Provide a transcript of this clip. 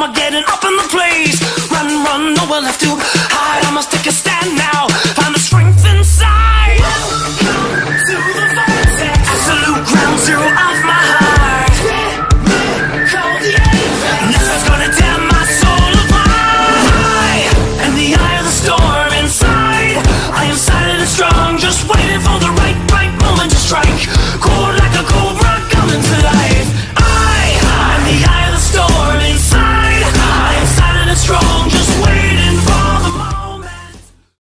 I'ma get it up in the place. Run, run, no nowhere left to hide. I must take a stand now.